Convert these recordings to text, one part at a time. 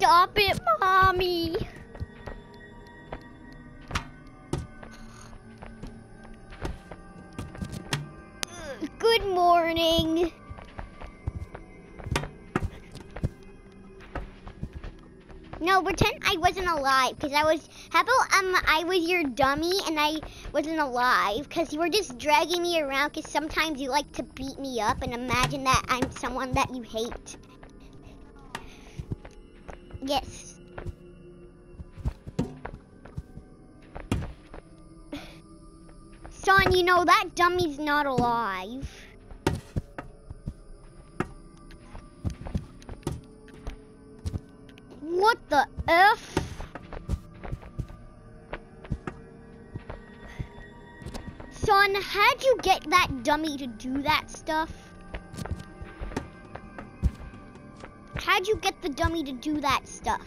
Stop it, mommy. Good morning. No, pretend I wasn't alive because I was. How about um I was your dummy and I wasn't alive because you were just dragging me around because sometimes you like to beat me up and imagine that I'm someone that you hate. Yes. Son, you know that dummy's not alive. What the F? Son, how'd you get that dummy to do that stuff? How'd you get the dummy to do that stuff?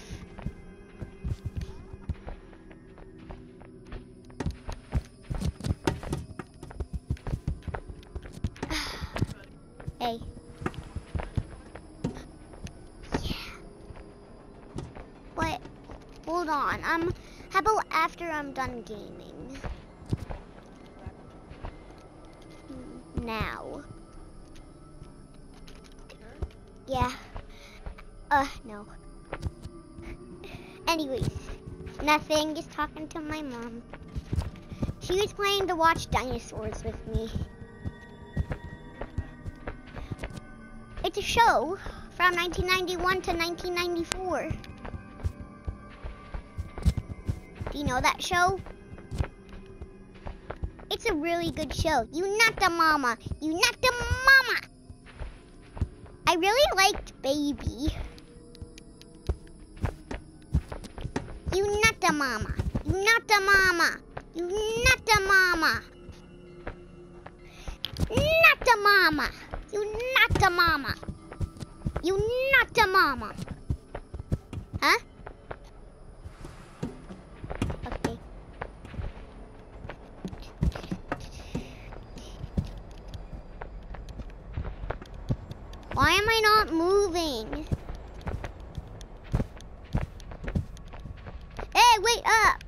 hey. Yeah. But hold on. Um how about after I'm done gaming? Now. Yeah. Uh, no. Anyways, nothing. Just talking to my mom. She was playing to watch dinosaurs with me. It's a show from 1991 to 1994. Do you know that show? It's a really good show. You not the mama. You not the mama. I really liked Baby. Mama. You're not the mama. You're not the mama. Not the mama. You're not the mama. You're not the mama. Huh? Okay. Why am I not moving? Hey, wait up!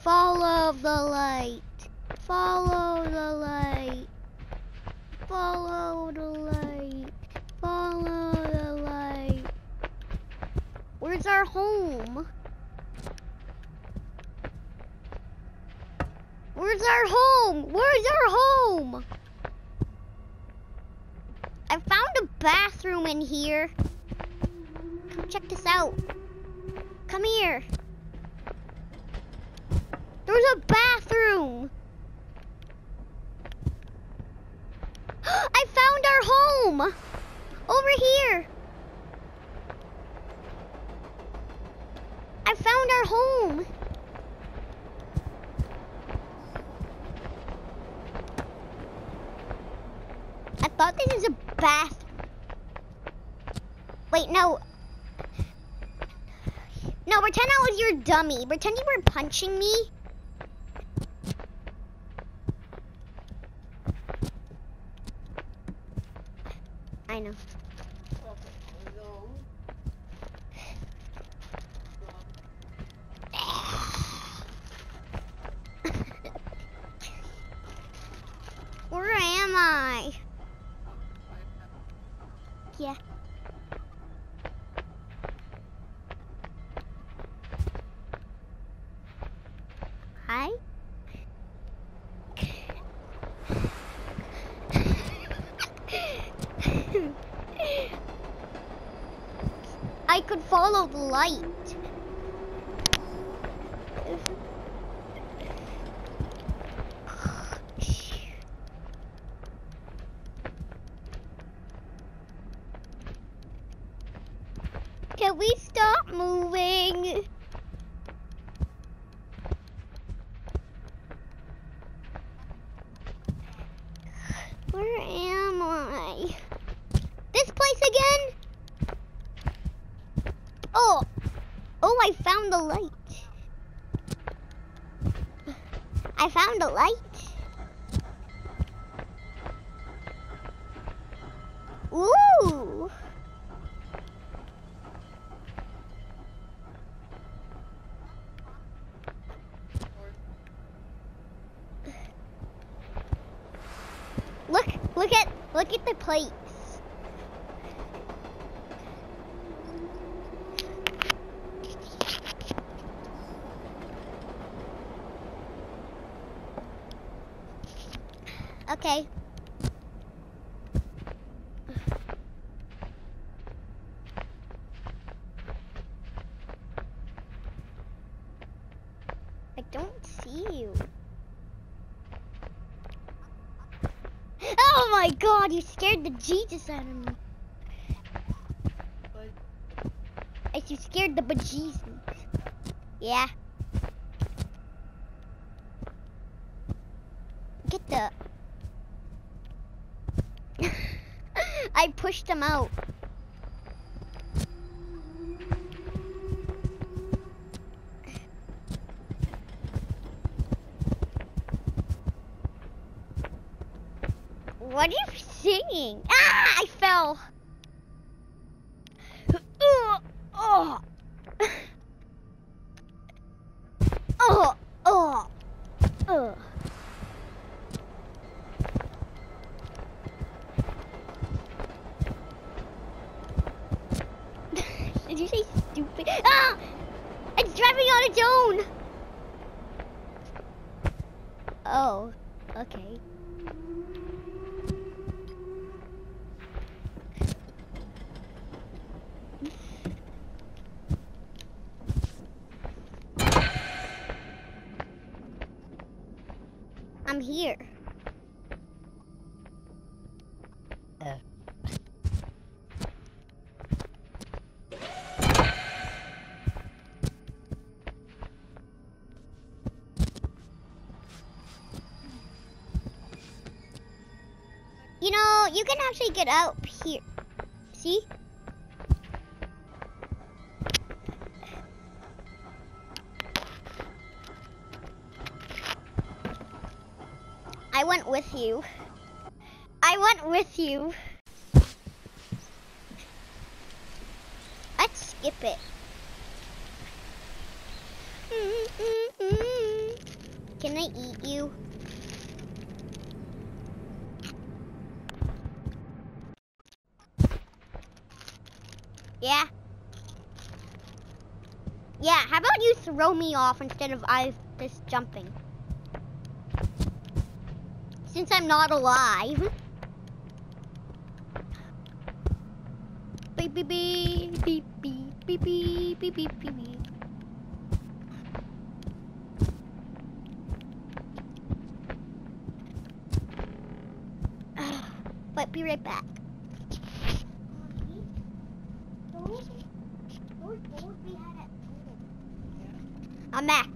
Follow the light. Follow the light. Follow the light. Follow the light. Where's our home? Where's our home? Where's our home? I found a bathroom in here. Come check this out. Come here. There's a bathroom. I found our home. Over here. I found our home. I thought this is a bath. Wait, no. No, pretend I was your dummy. Pretend you were punching me. I know. Where am I? Yeah. Hi. I could follow the light. light. I found a light. Ooh! Look, look at, look at the plate. Okay. I don't see you. Oh my god, you scared the Jesus out of me. I you scared the bejesus. Yeah. Get the. I pushed him out. What are you singing? Ah, I fell. Ugh, Oh. Oh. Oh. Oh. Did you say stupid? Ah! It's driving on its own! Oh, okay. You can actually get out here. See? I went with you. I went with you. Let's skip it. Can I eat you? Yeah. Yeah, how about you throw me off instead of I just jumping? Since I'm not alive. Beep beep beep beep beep beep beep beep beep beep beep. But be right back. A Mac.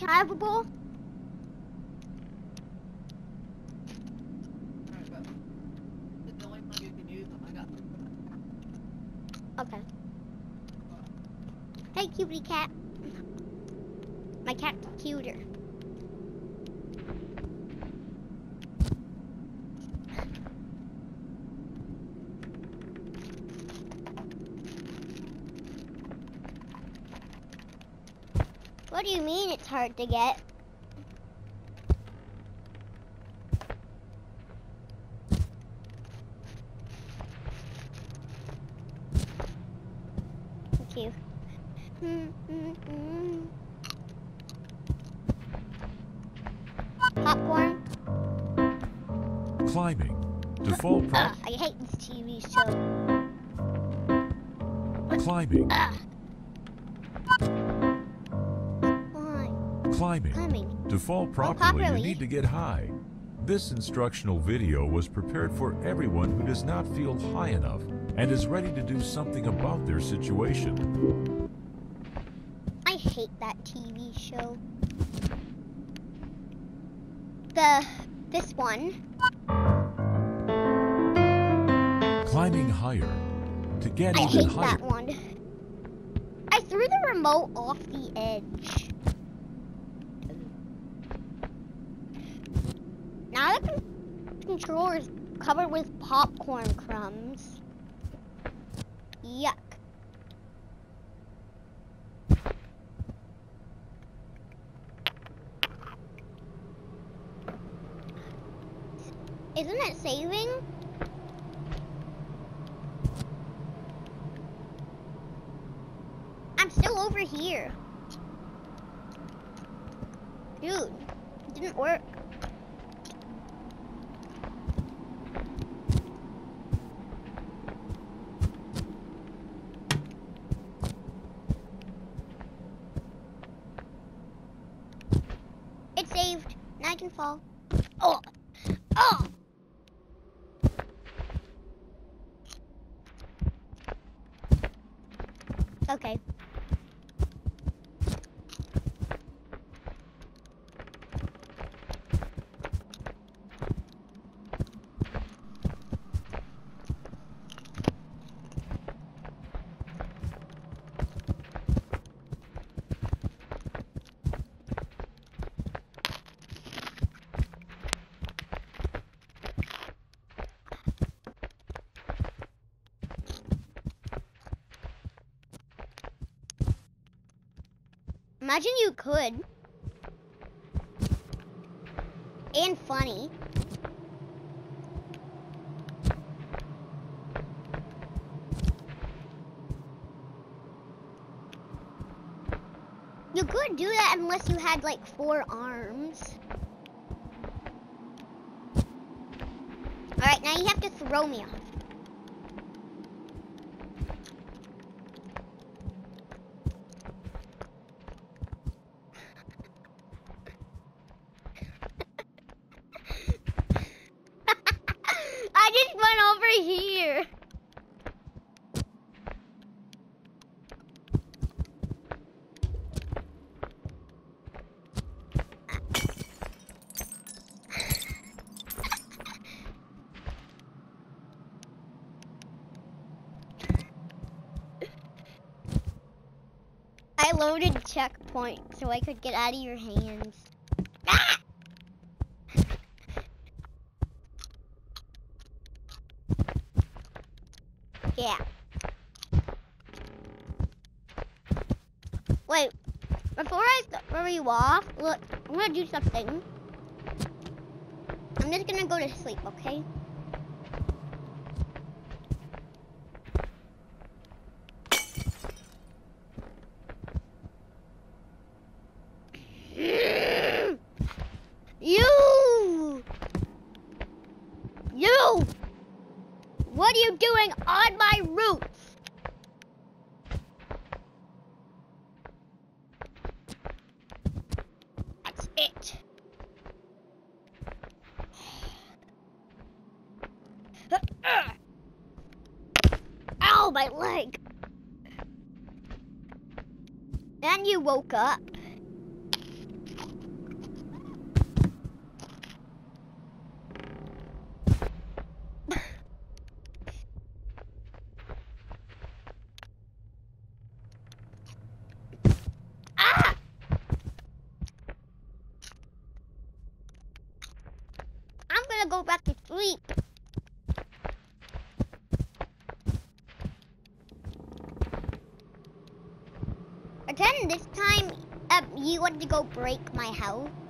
Can I have a bowl? Okay. Hey, cutie cat. My cat's cuter. What do you mean it's hard to get? Thank you. Popcorn? Climbing. Default Ugh, prop. I hate this TV show. Climbing. Ugh. Climbing. Climbing. To fall properly, properly. you need to get high. This instructional video was prepared for everyone who does not feel high enough and is ready to do something about their situation. I hate that TV show. The this one. Climbing higher. To get I even hate higher. that one. I threw the remote off the edge. Now the con- controller is covered with popcorn crumbs. Yuck. Isn't it saving? I'm still over here. Dude, didn't work. It saved. Can fall. Oh! Oh! Okay. Imagine you could. And funny. You could do that unless you had like four arms. Alright, now you have to throw me off. I just went over here. I loaded checkpoint so I could get out of your hands. Ah! Yeah. Wait, before I throw you off, look, I'm gonna do something. I'm just gonna go to sleep, okay? You! You! What are you doing on my roof? That's it. My leg. And you woke up. Ah! I'm gonna go back to sleep. Pretend this time um, you want to break my house.